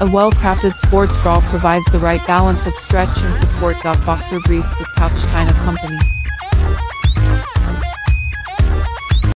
A well-crafted sports bra provides the right balance of stretch and support. Boxer briefs with Couch of Company.